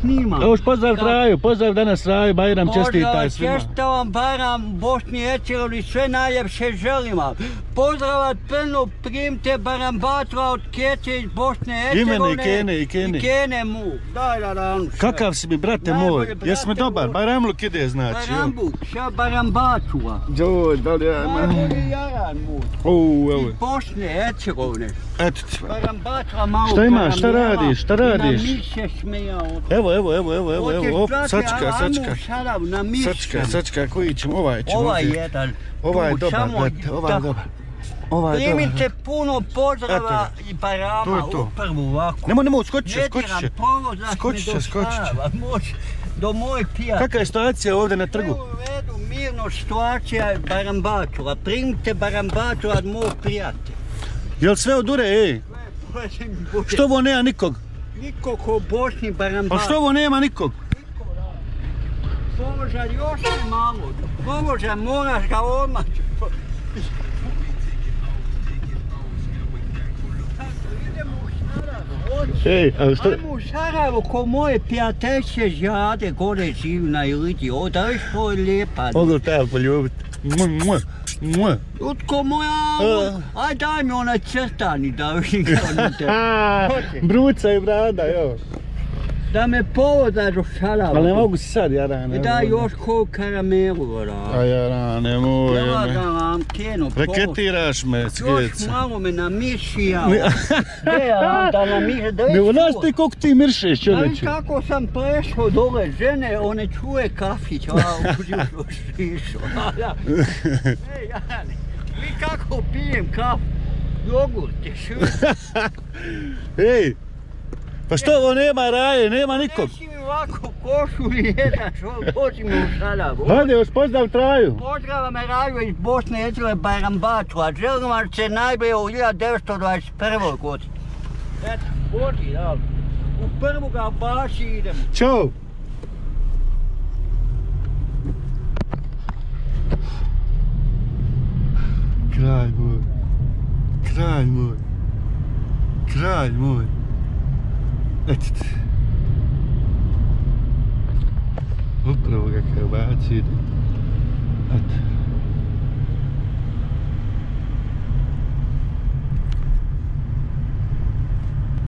snimam. Još pozdrav Traju, pozdrav danas Traju, Bajram čestitaj svima. Čestitam Bajram Bosni i Hercegovini, sve najljepše želim vam. Pozdravat Prnu, primte Bajram Batra od Kece iz Bosne i Hercegovine. Imene i Kene, i Kene. I Kene mu. Daj da dam sve. Kakav si mi, brate moj? Jesmo dobar? moj. Bajramluk ide znači. Bajram Buk, ša Bajram Bačua. Jo, da li ja Najbolji jaran mu. U, evo. Iz Bosne i Hercegovine. Eto ti. Bajram Batra malo Šta imaš, šta radiš, šta radiš? Na mi se smijao. Evo, evo, evo, evo, evo, evo, op, sačka, sačka. Sačka, sačka, koji ćemo, ovaj ćemo Ovaj jedan. Ovaj je dobar, brate, ovaj je dobar. Ovaj. Primite puno pozdrava i To barama je to. u prvu ovako. Nemo, nemo, skoči će, skoči će. Skoči će, skoči će. do moj pijat. Kakva je situacija ovdje na trgu? U redu, mirno situacija je barambačova. Primite barambačova od mog prijatelja. Jel sve odure, ej? Što ovo nema nikog? Niko ko u Bosni Pa barambačova. što ovo nema nikog? Povoža još je malo. Povoža moraš ga odmah. Ej. Ajmo u Sarajevo ko moje prijateljče žade gore živi na Iliti. O, da je što je lijepa. Mogu te ja poljubiti. Jutko moja, aj daj mi onaj crtani da vidim kako te. Bruca i brada, jo. Da me povoda Sarajeva. Ali ne mogu si sad, jara. I daj još ko karamelu, A vada. jara, ne mogu. Ja da vam tijeno Reketiraš me, Još skica. malo me namišija. Ne. Ne, ja da namiše, da Ne već znaš čuo. ti koliko ti Znaš čovječe. kako sam prešao dole žene, one čuje kafić, a uđu u šišu. a ja. Ej, Jani, vi kako pijem kafu? Jogurte, šut. Ej, pa što ovo nema raje, nema nikog. Neći mi ovako košulj jedan, što dođi mi u Sarajevo. Hajde, još pozdrav traju. Pozdrava me Raju iz Bosne i Hercegovine Bajrambaču, a želim vam se najbolje u 1921. godini. Eto, vodi, da. U prvu ga baš idemo. Ćao. Kralj moj. Kralj moj. Kralj moj. Eto ti. Upravo ga kao baci ide. Eto.